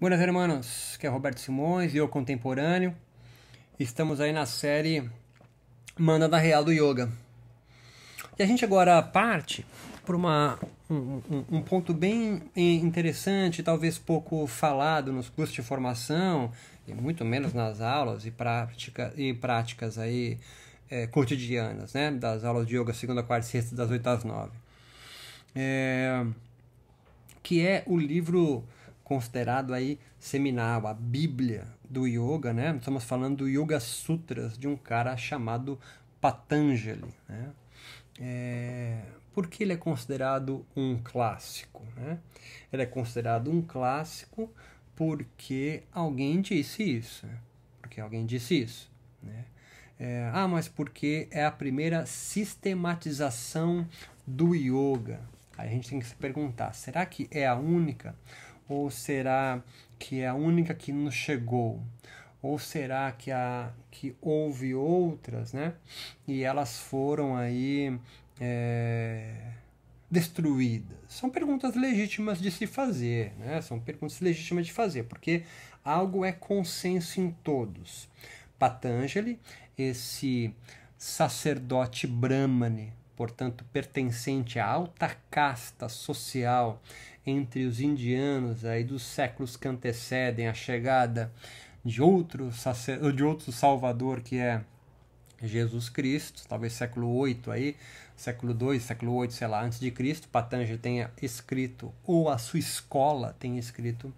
Buenas hermanos, que é Roberto Simões e eu contemporâneo. Estamos aí na série Manda da Real do Yoga. E a gente agora parte por uma, um, um, ponto bem interessante, talvez pouco falado nos cursos de formação, e muito menos nas aulas e, prática, e práticas aí, é, cotidianas, né? das aulas de yoga segunda, quarta e sexta, das oito às nove. É, que é o livro considerado aí seminal, a Bíblia do Yoga, né? Estamos falando do Yoga Sutras de um cara chamado Patanjali, né? É, por que ele é considerado um clássico? Né? Ele é considerado um clássico porque alguém disse isso. Né? Porque alguém disse isso. Né? É, ah, mas porque é a primeira sistematização do yoga. Aí a gente tem que se perguntar: será que é a única? Ou será que é a única que nos chegou? Ou será que, a, que houve outras, né? E elas foram aí é, destruídas? São perguntas legítimas de se fazer, né? São perguntas legítimas de fazer, porque algo é consenso em todos. Patanjali, esse sacerdote brahmane, portanto pertencente à alta casta social entre os indianos aí dos séculos que antecedem a chegada de outro, de outro Salvador que é Jesus Cristo, talvez século 8 aí, século 2, século 8, sei lá, antes de Cristo, Patanjali tenha escrito, ou a sua escola tenha escrito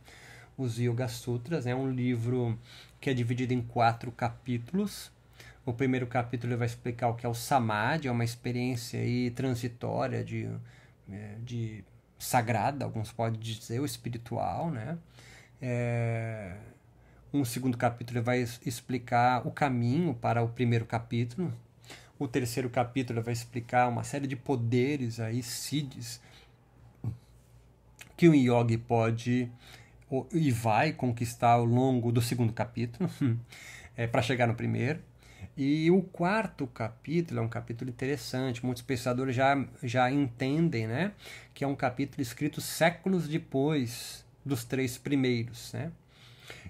os Yoga Sutras, é um livro que é dividido em quatro capítulos. O primeiro capítulo vai explicar o que é o Samadhi, é uma experiência aí transitória de, é, de sagrada, alguns podem dizer, ou espiritual, né? É, um segundo capítulo vai explicar o caminho para o primeiro capítulo. O terceiro capítulo vai explicar uma série de poderes aí, siddhis, que o yogi pode e vai conquistar ao longo do segundo capítulo, é, para chegar no primeiro. E o quarto capítulo é um capítulo interessante, muitos pensadores já, já entendem né, que é um capítulo escrito séculos depois dos três primeiros. Né?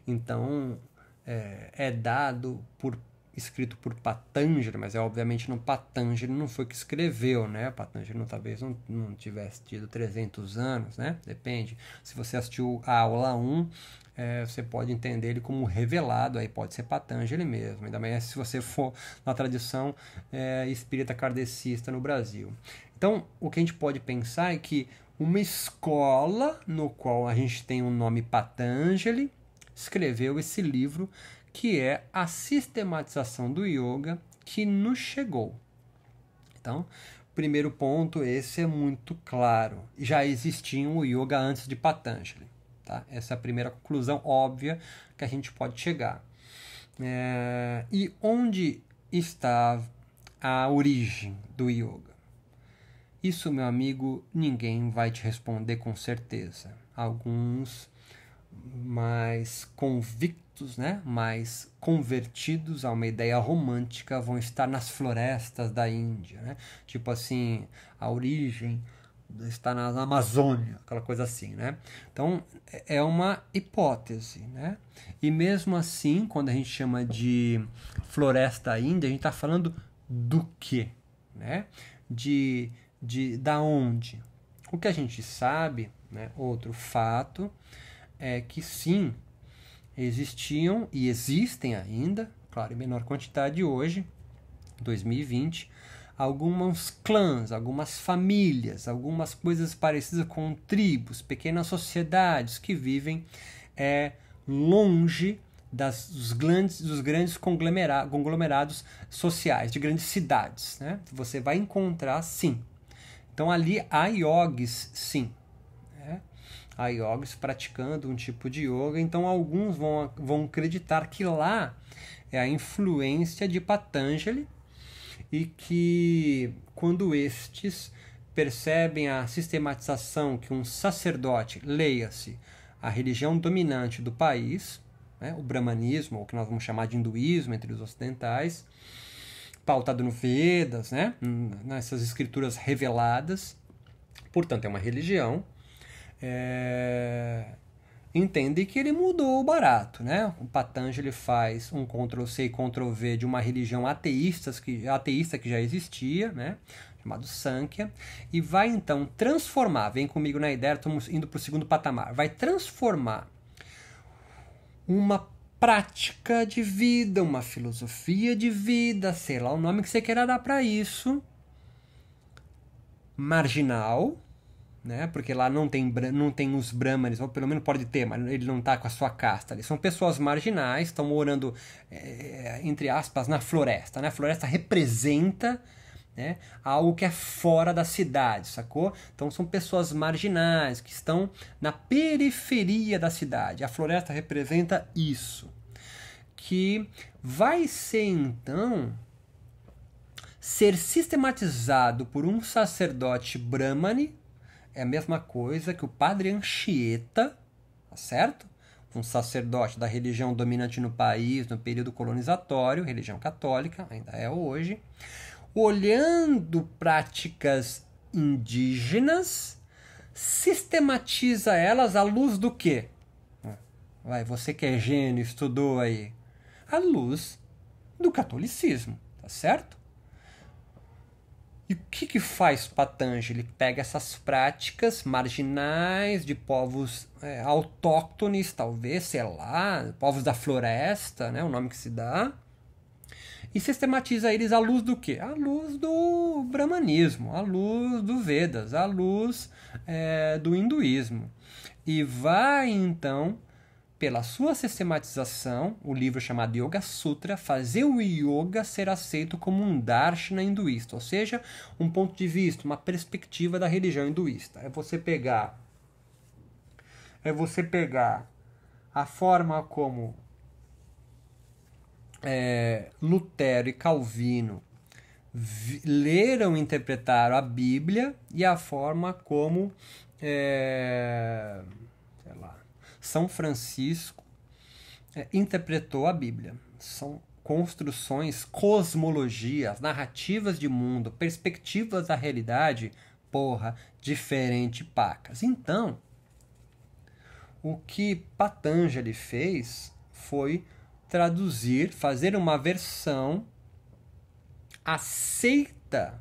Então, é, é dado por escrito por Patanjali, mas é obviamente no Patanjali não foi que escreveu, né? Patanjali não, talvez não, não tivesse tido 300 anos, né? Depende. Se você assistiu a aula 1, é, você pode entender ele como revelado, aí pode ser Patanjali mesmo, ainda mais se você for na tradição é, espírita kardecista no Brasil. Então, o que a gente pode pensar é que uma escola no qual a gente tem o nome Patanjali escreveu esse livro que é a sistematização do yoga que nos chegou. Então, primeiro ponto, esse é muito claro. Já existia o yoga antes de Patanjali. Tá? Essa é a primeira conclusão óbvia que a gente pode chegar. É, e onde está a origem do yoga? Isso, meu amigo, ninguém vai te responder com certeza. Alguns mais convictos, né, mais convertidos a uma ideia romântica vão estar nas florestas da Índia, né? Tipo assim, a origem está na Amazônia, aquela coisa assim, né? Então é uma hipótese, né? E mesmo assim, quando a gente chama de floresta índia, a gente está falando do que, né? De, de da onde? O que a gente sabe, né? Outro fato é que sim, existiam e existem ainda, claro, em menor quantidade hoje, 2020, alguns clãs, algumas famílias, algumas coisas parecidas com tribos, pequenas sociedades que vivem é, longe das, dos, grandes, dos grandes conglomerados sociais, de grandes cidades. Né? Você vai encontrar, sim. Então ali há yogis, sim a yogis praticando um tipo de yoga, então alguns vão, vão acreditar que lá é a influência de Patanjali e que quando estes percebem a sistematização que um sacerdote, leia-se, a religião dominante do país, né, o brahmanismo, ou que nós vamos chamar de hinduísmo entre os ocidentais, pautado no Vedas, né, nessas escrituras reveladas, portanto é uma religião, é, entende que ele mudou o barato, né? O Patanjali faz um Ctrl-C e Ctrl-V de uma religião ateísta que, ateísta que já existia, né? Chamado Sankhya, e vai então transformar, vem comigo na ideia, estamos indo para o segundo patamar, vai transformar uma prática de vida, uma filosofia de vida, sei lá o nome que você queira dar para isso, marginal, né? Porque lá não tem, não tem os brahmanes, ou pelo menos pode ter, mas ele não está com a sua casta ali. São pessoas marginais, estão morando, é, entre aspas, na floresta. Né? A floresta representa né, algo que é fora da cidade, sacou? Então são pessoas marginais, que estão na periferia da cidade. A floresta representa isso. Que vai ser então ser sistematizado por um sacerdote brahmane é a mesma coisa que o padre Anchieta, tá certo? Um sacerdote da religião dominante no país no período colonizatório, religião católica, ainda é hoje, olhando práticas indígenas, sistematiza elas à luz do quê? Vai, você que é gênio, estudou aí. À luz do catolicismo, tá certo? E o que, que faz Patanjali? Pega essas práticas marginais de povos é, autóctones, talvez, sei lá, povos da floresta, né, o nome que se dá, e sistematiza eles à luz do quê? À luz do brahmanismo, à luz do Vedas, à luz é, do hinduísmo. E vai então pela sua sistematização, o livro chamado Yoga Sutra, fazer o yoga ser aceito como um darshana hinduísta, ou seja, um ponto de vista, uma perspectiva da religião hinduísta. É você pegar é você pegar a forma como é, Lutero e Calvino leram e interpretaram a Bíblia e a forma como é, são Francisco é, interpretou a Bíblia. São construções, cosmologias, narrativas de mundo, perspectivas da realidade, porra, diferente pacas. Então, o que Patanjali fez foi traduzir, fazer uma versão aceita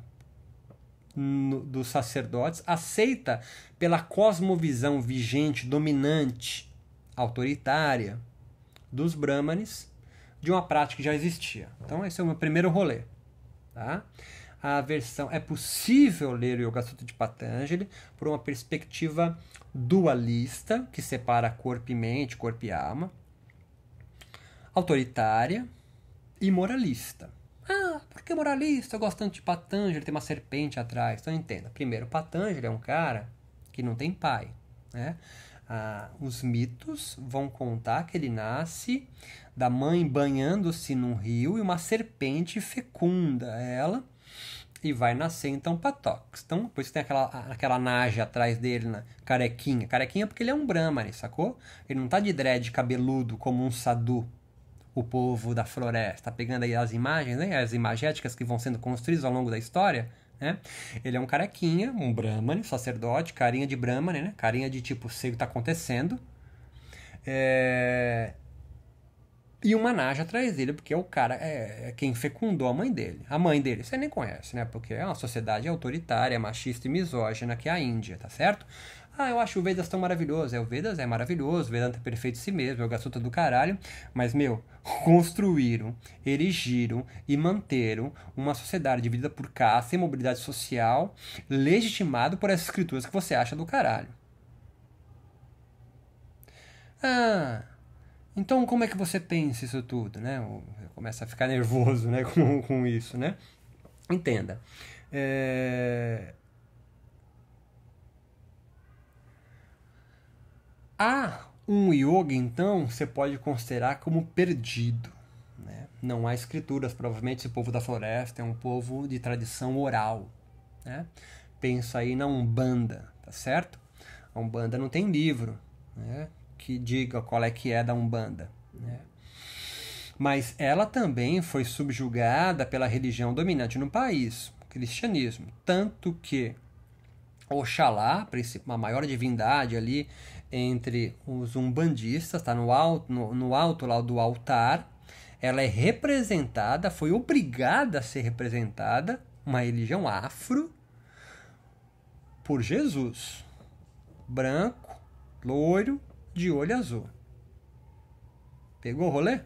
no, dos sacerdotes, aceita pela cosmovisão vigente, dominante autoritária dos brahmanes de uma prática que já existia. Então esse é o meu primeiro rolê, tá? A versão é possível ler o Yoga Sutra de Patanjali por uma perspectiva dualista que separa corpo e mente, corpo e alma, autoritária e moralista. Ah, por que moralista? Eu gosto tanto de Patanjali, tem uma serpente atrás. Então entenda. Primeiro, Patanjali é um cara que não tem pai, né? Ah, os mitos vão contar que ele nasce da mãe banhando-se num rio e uma serpente fecunda ela e vai nascer então Patox. Então, por isso tem aquela, aquela naja atrás dele, na carequinha. Carequinha porque ele é um Brahmane, sacou? Ele não tá de dread cabeludo como um sadhu, o povo da floresta. Tá pegando aí as imagens, né? As imagéticas que vão sendo construídas ao longo da história. Né? Ele é um carequinha, um brahmane, sacerdote, carinha de brahmane, né? carinha de tipo, sei o que está acontecendo. É... E uma naja atrás dele, porque é o cara, é, é, quem fecundou a mãe dele. A mãe dele, você nem conhece, né? Porque é uma sociedade autoritária, machista e misógina, que é a Índia, tá certo? Ah, eu acho o Vedas tão maravilhoso. É, o Vedas é maravilhoso, o Vedanta é perfeito em si mesmo, é o Gasuta do caralho. Mas, meu, construíram, erigiram e manteram uma sociedade dividida por caça e mobilidade social, legitimado por essas escrituras que você acha do caralho. Ah, então como é que você pensa isso tudo, né? Começa a ficar nervoso, né, com, com isso, né? Entenda. É Há um yoga, então, você pode considerar como perdido. Né? Não há escrituras, provavelmente esse povo da floresta é um povo de tradição oral. Né? Pensa aí na Umbanda, tá certo? A Umbanda não tem livro né? Que diga qual é que é da Umbanda. Né? Mas ela também foi subjugada pela religião dominante no país, o cristianismo. Tanto que Oxalá, a maior divindade ali entre os umbandistas, está no alto, no, no alto lá do altar. Ela é representada, foi obrigada a ser representada, uma religião afro, por Jesus. Branco, loiro, de olho azul. Pegou o rolê?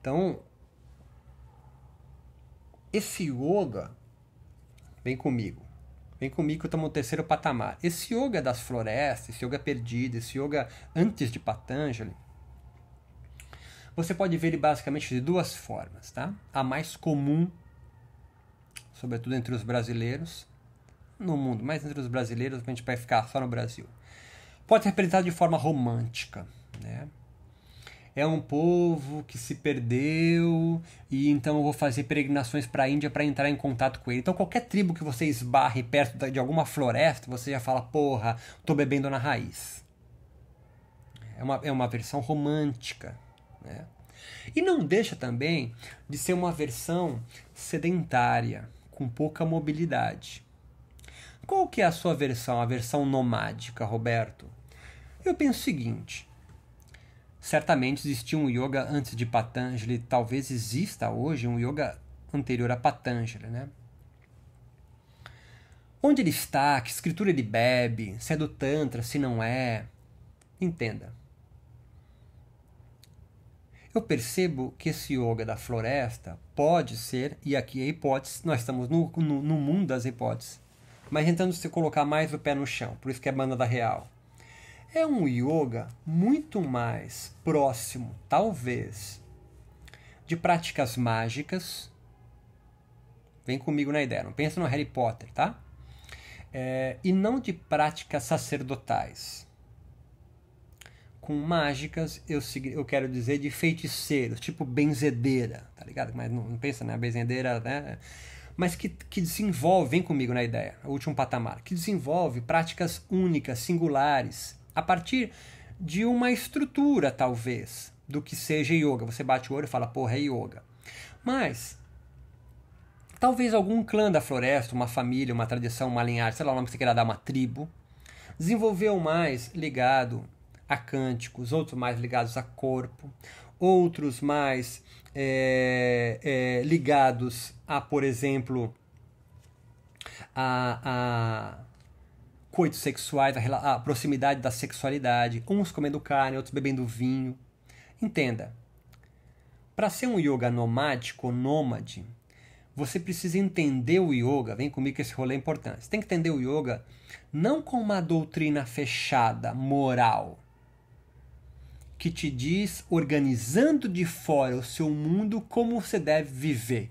Então, esse yoga, vem comigo, vem comigo que estamos no terceiro patamar. Esse yoga das florestas, esse yoga perdido, esse yoga antes de Patanjali, você pode ver ele basicamente de duas formas, tá? A mais comum, sobretudo entre os brasileiros, no mundo, mas entre os brasileiros, a gente vai ficar só no Brasil. Pode ser representado de forma romântica, né? é um povo que se perdeu e então eu vou fazer peregrinações para a Índia para entrar em contato com ele. Então qualquer tribo que você esbarre perto de alguma floresta, você já fala, porra, tô bebendo na raiz. É uma, é uma versão romântica. Né? E não deixa também de ser uma versão sedentária, com pouca mobilidade. Qual que é a sua versão, a versão nomádica, Roberto? Eu penso o seguinte, Certamente existia um yoga antes de Patanjali, talvez exista hoje um yoga anterior a Patanjali, né? Onde ele está, que escritura ele bebe, se é do Tantra, se não é. Entenda. Eu percebo que esse yoga da floresta pode ser, e aqui é hipótese, nós estamos no, no, no mundo das hipóteses, mas tentando se colocar mais o pé no chão, por isso que é banda da real é um yoga muito mais próximo, talvez, de práticas mágicas. Vem comigo na ideia, não pensa no Harry Potter, tá? É, e não de práticas sacerdotais. Com mágicas, eu, eu quero dizer de feiticeiros, tipo benzedeira, tá ligado? Mas não, não pensa na benzedeira, né? Mas que, que desenvolve, vem comigo na ideia, o último patamar, que desenvolve práticas únicas, singulares, a partir de uma estrutura, talvez, do que seja yoga. Você bate o olho e fala, porra, é yoga. Mas, talvez algum clã da floresta, uma família, uma tradição, uma linhagem, sei lá o nome que você queira dar, uma tribo, desenvolveu mais ligado a cânticos, outros mais ligados a corpo, outros mais é, é, ligados a, por exemplo, a, a coitos sexuais, a, a proximidade da sexualidade, uns comendo carne, outros bebendo vinho. Entenda, para ser um yoga nomádico, nômade, você precisa entender o yoga, vem comigo que esse rolê é importante. Você tem que entender o yoga não com uma doutrina fechada, moral, que te diz, organizando de fora o seu mundo, como você deve viver.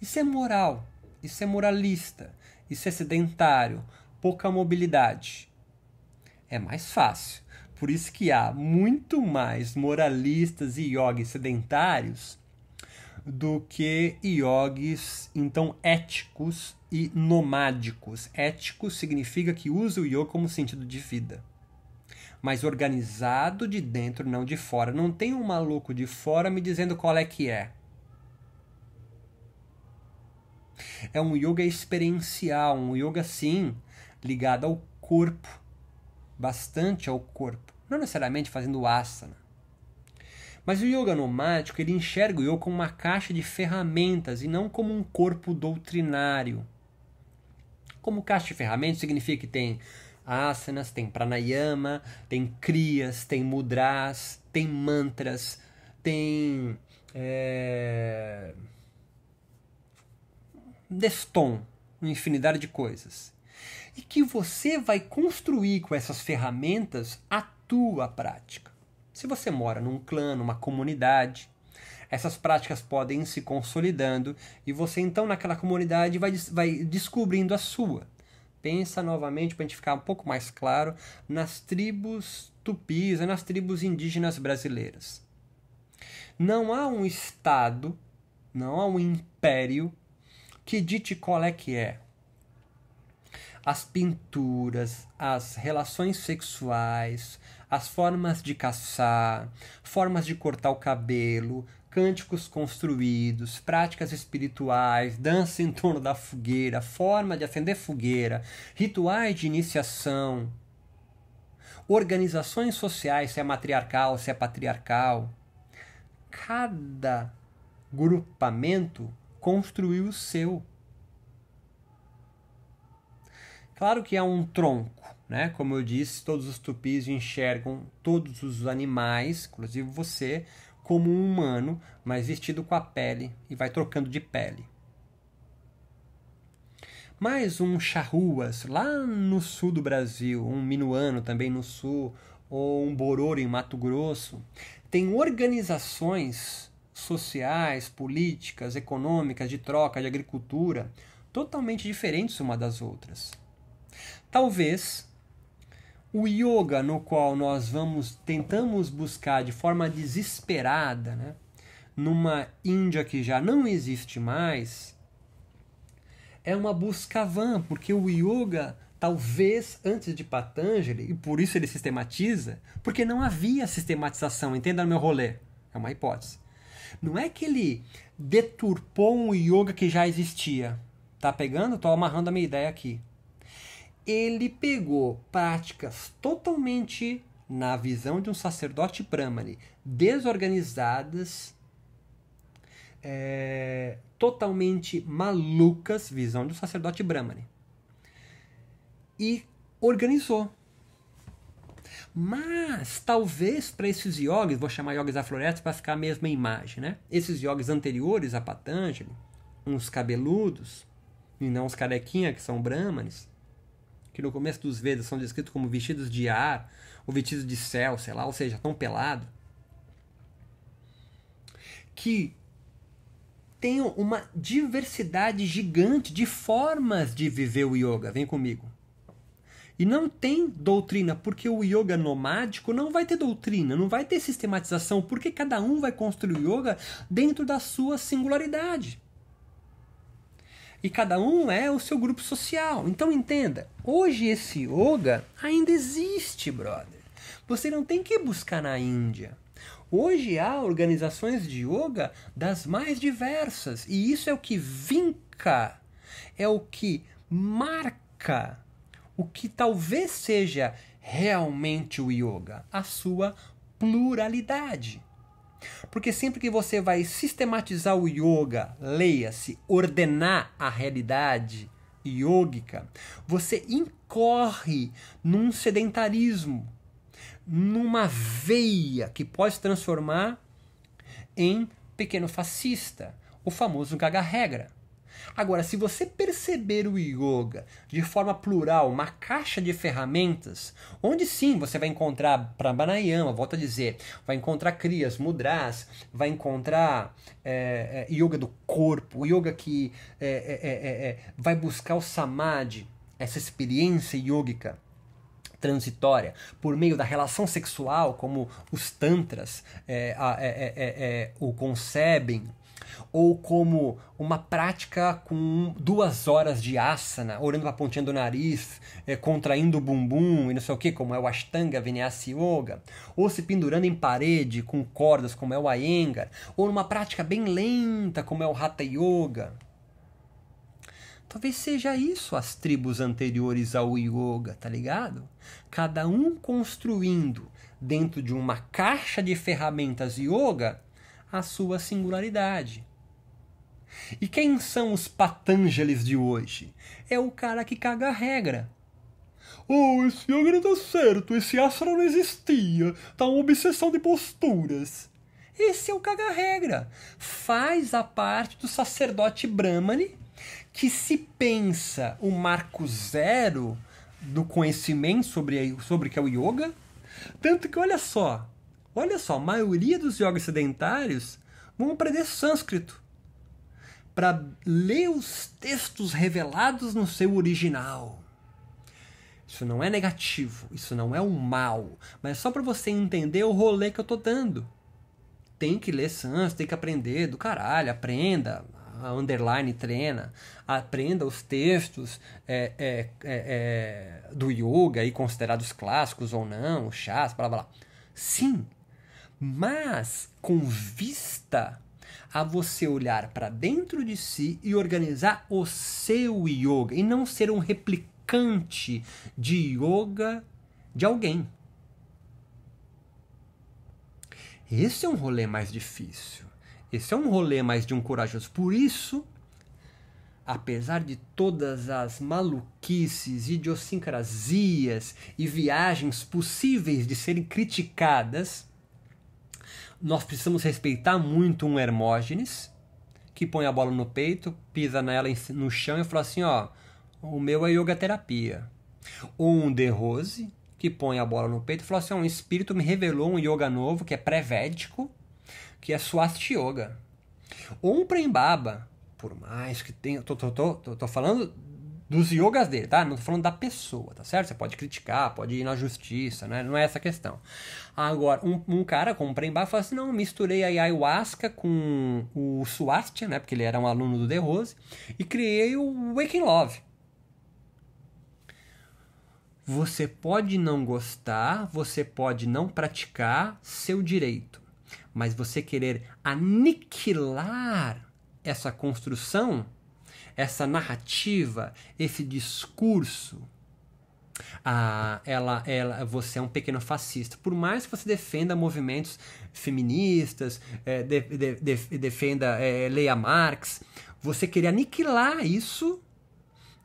Isso é moral, isso é moralista, isso é sedentário, pouca mobilidade. É mais fácil. Por isso que há muito mais moralistas e yogis sedentários do que yogis então éticos e nomádicos. Ético significa que usa o yoga como sentido de vida. Mas organizado de dentro, não de fora. Não tem um maluco de fora me dizendo qual é que é. É um yoga experiencial, um yoga sim ligada ao corpo, bastante ao corpo, não necessariamente fazendo asana. Mas o yoga nomádico, ele enxerga o yoga como uma caixa de ferramentas e não como um corpo doutrinário. Como caixa de ferramentas significa que tem asanas, tem pranayama, tem kriyas, tem mudras, tem mantras, tem é, destom, uma infinidade de coisas e que você vai construir com essas ferramentas a tua prática. Se você mora num clã, numa comunidade, essas práticas podem se consolidando e você então naquela comunidade vai, vai descobrindo a sua. Pensa novamente para a gente ficar um pouco mais claro nas tribos tupis e nas tribos indígenas brasileiras. Não há um Estado, não há um império que dite qual é que é as pinturas, as relações sexuais, as formas de caçar, formas de cortar o cabelo, cânticos construídos, práticas espirituais, dança em torno da fogueira, forma de acender fogueira, rituais de iniciação, organizações sociais, se é matriarcal, se é patriarcal. Cada grupamento construiu o seu. Claro que há um tronco, né? Como eu disse, todos os tupis enxergam todos os animais, inclusive você, como um humano, mas vestido com a pele e vai trocando de pele. Mais um charruas lá no sul do Brasil, um minuano também no sul, ou um bororo em Mato Grosso, tem organizações sociais, políticas, econômicas, de troca, de agricultura, totalmente diferentes uma das outras. Talvez o yoga no qual nós vamos tentamos buscar de forma desesperada, né, numa Índia que já não existe mais, é uma busca vã, porque o yoga talvez antes de Patanjali, e por isso ele sistematiza, porque não havia sistematização, entenda meu rolê, é uma hipótese. Não é que ele deturpou um yoga que já existia. Tá pegando? Tô amarrando a minha ideia aqui ele pegou práticas totalmente, na visão de um sacerdote brahmane, desorganizadas, é, totalmente malucas, visão do sacerdote brahmane, e organizou. Mas talvez para esses yogis, vou chamar yogis da floresta para ficar a mesma imagem, né? Esses yogis anteriores a Patanjali, uns cabeludos, e não os carequinha que são brahmanes, que no começo dos Vedas são descritos como vestidos de ar, ou vestidos de céu, sei lá, ou seja, tão pelado, que tenham uma diversidade gigante de formas de viver o yoga. Vem comigo. E não tem doutrina, porque o yoga nomádico não vai ter doutrina, não vai ter sistematização, porque cada um vai construir o yoga dentro da sua singularidade. E cada um é o seu grupo social. Então entenda, hoje esse yoga ainda existe, brother. Você não tem que buscar na Índia. Hoje há organizações de yoga das mais diversas. E isso é o que vinca, é o que marca o que talvez seja realmente o yoga, a sua pluralidade. Porque sempre que você vai sistematizar o yoga, leia-se, ordenar a realidade yógica, você incorre num sedentarismo, numa veia que pode se transformar em pequeno fascista, o famoso gaga-regra. Agora, se você perceber o yoga de forma plural, uma caixa de ferramentas, onde sim você vai encontrar pranayama, volto a dizer, vai encontrar crias, mudras, vai encontrar é, é, yoga do corpo, yoga que é, vai buscar o samadhi, essa experiência yógica transitória por meio da relação sexual, como os tantras é, é, é, o concebem, ou como uma prática com duas horas de asana, olhando para a pontinha do nariz, é, contraindo o bumbum e não sei o que, como é o Ashtanga Vinyasa Yoga, ou se pendurando em parede com cordas, como é o Iyengar, ou numa prática bem lenta, como é o Hatha Yoga. Talvez seja isso as tribos anteriores ao yoga, tá ligado? Cada um construindo dentro de uma caixa de ferramentas yoga a sua singularidade. E quem são os Patanjalis de hoje? É o cara que caga a regra. Oh, esse yoga não tá certo, esse asana não existia, tá uma obsessão de posturas. Esse é o caga-regra. Faz a parte do sacerdote Brahmani que se pensa o marco zero do conhecimento sobre, sobre o que é o yoga. Tanto que, olha só, olha só, a maioria dos yogas sedentários vão aprender sânscrito para ler os textos revelados no seu original. Isso não é negativo, isso não é um mal, mas é só para você entender o rolê que eu tô dando. Tem que ler Sans, tem que aprender do caralho, aprenda, a underline treina, aprenda os textos é, é, é, do yoga, aí, considerados clássicos ou não, chás, blá blá. Sim, mas com vista a você olhar para dentro de si e organizar o seu yoga e não ser um replicante de yoga de alguém. Esse é um rolê mais difícil. Esse é um rolê mais de um corajoso. Por isso, apesar de todas as maluquices, idiosincrasias e viagens possíveis de serem criticadas, nós precisamos respeitar muito um Hermógenes, que põe a bola no peito, pisa nela no chão e fala assim, ó, o meu é yoga terapia. Ou um De Rose, que põe a bola no peito e fala assim, ó, um espírito me revelou um yoga novo, que é pré-védico, que é Swasti Yoga. Ou um Prembaba, por mais que tenha... Tô, tô, tô, tô, tô falando dos yogas dele, tá? Não tô falando da pessoa, tá certo? Você pode criticar, pode ir na justiça, né? Não é essa a questão. Agora, um, um cara como Prembaba fala assim, não, misturei a ayahuasca com o Swastika, né? Porque ele era um aluno do The Rose, e criei o Waking Love. Você pode não gostar, você pode não praticar, seu direito. Mas você querer aniquilar essa construção essa narrativa, esse discurso, ah, ela, ela, você é um pequeno fascista. Por mais que você defenda movimentos feministas, é, de, de, de, defenda é, Leia Marx, você querer aniquilar isso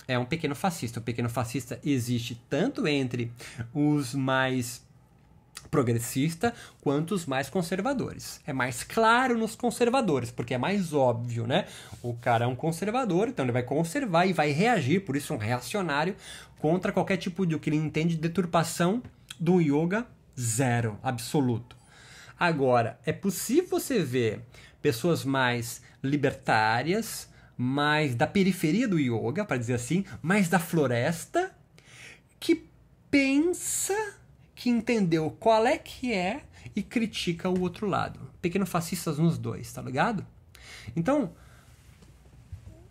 é um pequeno fascista. O pequeno fascista existe tanto entre os mais progressista quanto os mais conservadores. É mais claro nos conservadores, porque é mais óbvio, né? O cara é um conservador, então ele vai conservar e vai reagir, por isso um reacionário, contra qualquer tipo de o que ele entende de deturpação do yoga zero, absoluto. Agora, é possível você ver pessoas mais libertárias, mais da periferia do yoga, para dizer assim, mais da floresta, que pensa que entendeu qual é que é e critica o outro lado. Pequeno fascistas nos dois, tá ligado? Então,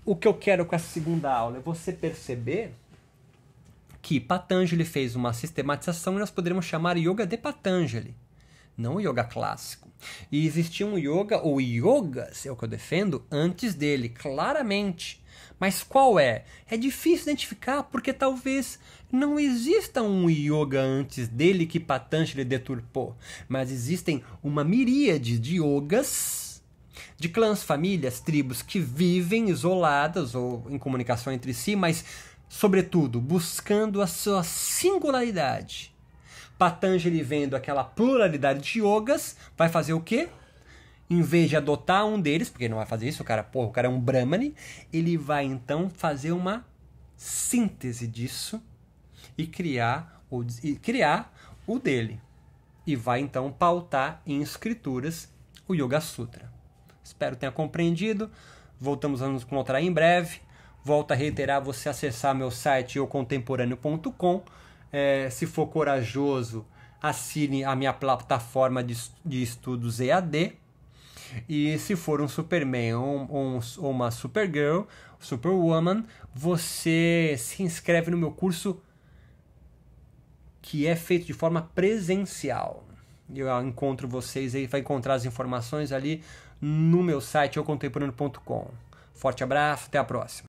o que eu quero com essa segunda aula é você perceber que Patanjali fez uma sistematização e nós poderíamos chamar yoga de Patanjali, não yoga clássico. E existia um yoga, ou yogas, é o que eu defendo, antes dele, claramente. Mas qual é? É difícil identificar porque talvez não exista um yoga antes dele que Patanjali deturpou, mas existem uma miríade de yogas de clãs, famílias, tribos que vivem isoladas ou em comunicação entre si, mas sobretudo buscando a sua singularidade. Patanjali vendo aquela pluralidade de yogas, vai fazer o quê? Em vez de adotar um deles, porque ele não vai fazer isso, o cara, porra, o cara é um Brahmani, ele vai então fazer uma síntese disso e criar o, e criar o dele. E vai então pautar em escrituras o Yoga Sutra. Espero tenha compreendido. Voltamos a nos encontrar em breve. Volto a reiterar você acessar meu site eucontemporâneo.com. É, se for corajoso, assine a minha plataforma de, de estudos EAD e se for um Superman ou um, um, uma Supergirl, Superwoman, você se inscreve no meu curso que é feito de forma presencial. Eu encontro vocês aí, vai encontrar as informações ali no meu site eucontemporâneo.com. Forte abraço, até a próxima.